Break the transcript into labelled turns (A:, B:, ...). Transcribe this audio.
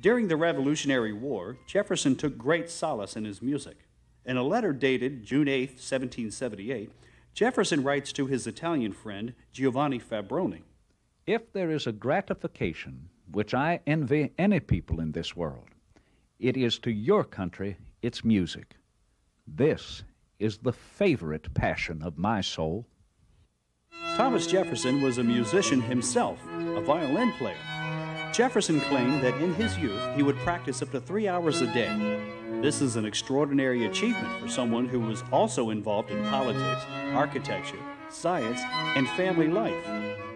A: During the Revolutionary War, Jefferson took great solace in his music. In a letter dated June 8, 1778, Jefferson writes to his Italian friend Giovanni Fabbroni
B: If there is a gratification which I envy any people in this world, it is to your country its music. This is the favorite passion of my soul.
A: Thomas Jefferson was a musician himself, a violin player. Jefferson claimed that in his youth he would practice up to three hours a day. This is an extraordinary achievement for someone who was also involved in politics, architecture, science, and family life.